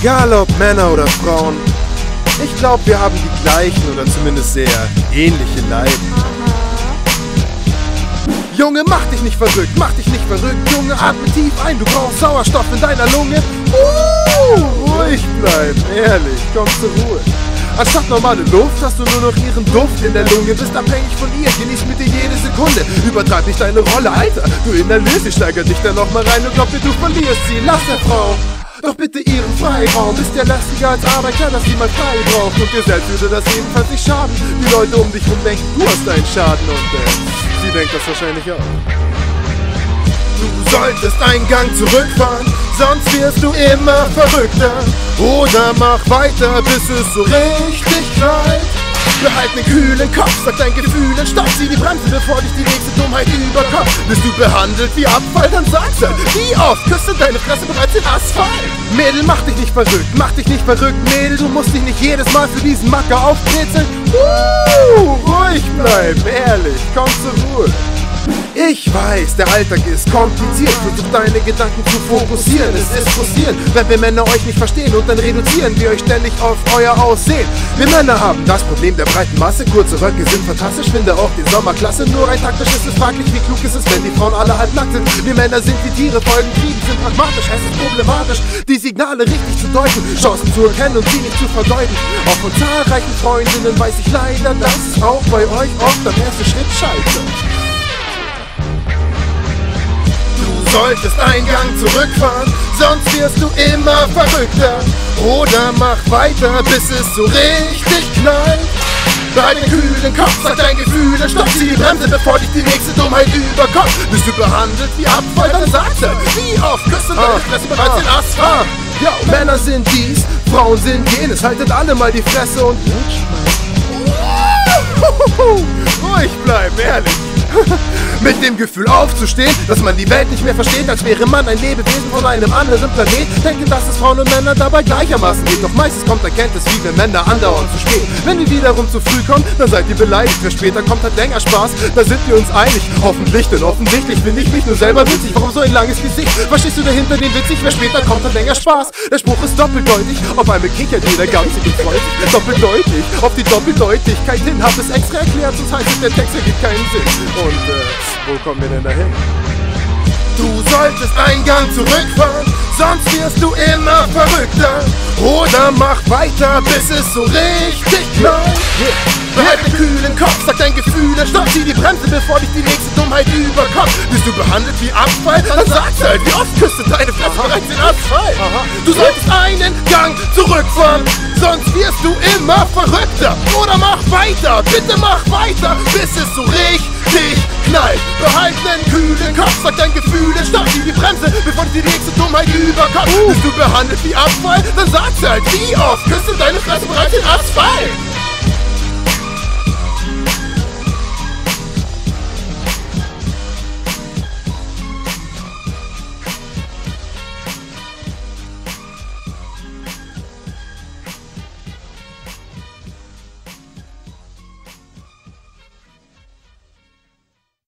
Egal ob Männer oder Frauen, ich glaube, wir haben die gleichen oder zumindest sehr ähnliche Leiden. Junge, mach dich nicht verrückt, mach dich nicht verrückt, Junge, atme tief ein, du brauchst Sauerstoff in deiner Lunge. Uh, ruhig bleiben, ehrlich, komm zur Ruhe. Anstatt normale Luft hast du nur noch ihren Duft in der Lunge, bist abhängig von ihr, genieß mit dir jede Sekunde. Übertreib nicht deine Rolle, Alter, du inhalierst sie, steiger dich dann nochmal rein und glaub dir, du verlierst sie. Lass der Frau doch bitte ihren Freiraum ist ja lästiger als Arbeit, klar, dass sie mal frei braucht. Und dir selbst würde das ebenfalls nicht schaden. Die Leute um dich rum denken, du hast einen Schaden und äh, sie denkt das wahrscheinlich auch. Du solltest einen Gang zurückfahren, sonst wirst du immer verrückter. Oder mach weiter, bis es so richtig knallt. Behalt einen kühlen Kopf, sag dein Gefühl, dann stopp sie die Bremse, bevor dich die nächste Dummheit überkommt. Bist du behandelt wie Abfall, dann sag's halt. Wie oft küsst deine Fresse bereits den Asphalt? Mädel, mach dich nicht verrückt, mach dich nicht verrückt, Mädel, du musst dich nicht jedes Mal für diesen Macker aufbrezeln. Uh, ruhig bleiben, ehrlich, komm zur Ruhe. Ich weiß, der Alltag ist kompliziert. Versuch deine Gedanken zu fokussieren. Es ist frustrierend, wenn wir Männer euch nicht verstehen und dann reduzieren wir euch ständig auf euer Aussehen. Wir Männer haben das Problem der breiten Masse. Kurze Röcke sind fantastisch, finde auch den Sommer klasse. Nur rein taktisch ist es fraglich, wie klug ist es, wenn die Frauen alle halb nackt sind. Wir Männer sind wie Tiere, folgen Trieben, sind pragmatisch. Es ist problematisch, die Signale richtig zu deuten, Chancen zu erkennen und sie nicht zu verdeuten. Auch von zahlreichen Freundinnen weiß ich leider, dass auch bei euch oft der erste Schritt scheitert. Solltest einen Gang zurückfahren, sonst wirst du immer verrückter. Oder mach weiter, bis es so richtig knallt. Bei den kühlen Kopf, sag dein Gefühl, stopp sie die Bremse, bevor dich die nächste Dummheit überkommt. Bist du behandelt wie Abfall, dann sag's halt. Wie oft küssen deine ah, Fresse bereits ah, den Asphalt? Ah, ja, Männer sind dies, Frauen sind jenes, haltet alle mal die Fresse und Ruhig bleiben, ehrlich. Mit dem Gefühl aufzustehen, dass man die Welt nicht mehr versteht, als wäre man ein Lebewesen von einem anderen Planet. Denken, dass es Frauen und Männer dabei gleichermaßen geht. Doch meistens kommt Erkenntnis, wie wir Männer andauernd zu spät. Wenn wir wiederum zu früh kommen, dann seid ihr beleidigt. Wer später kommt, hat länger Spaß. Da sind wir uns einig. Hoffentlich, denn offensichtlich finde ich mich nur selber witzig. Warum so ein langes Gesicht? Was stehst du dahinter dem witzig? Wer später kommt, hat länger Spaß. Der Spruch ist doppeldeutig. Auf einmal kichert jeder ganz und freut sich. Doppeldeutig. Auf die Doppeldeutigkeit hin. Hab es extra erklärt, sonst heißt es, der Text ergibt keinen Sinn. Und äh, wo kommen wir denn dahin? Du solltest einen Gang zurückfahren, sonst wirst du immer verrückter. Oder mach weiter, bis es so richtig knallt. Behalt den kühlen Kopf, sag dein Gefühl, dann stopp sie die Bremse, bevor dich die nächste Dummheit überkommt. Bist du behandelt wie Abfall, dann sag's halt, wie oft küsst deine Fresse bereits den Asphalt. Du solltest einen Gang zurückfahren, sonst wirst du immer verrückter. Oder mach weiter, bitte mach weiter, bis es so richtig knallt. Behalt nen kühlen Kopf, sag dein Gefühl, stopp die Bremse, bevor die nächste Dummheit überkommt. Uh. Bist du behandelt wie Abfall, dann sag's halt, wie oft küsst deine Fresse bereits den Asphalt.